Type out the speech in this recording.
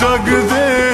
जग दे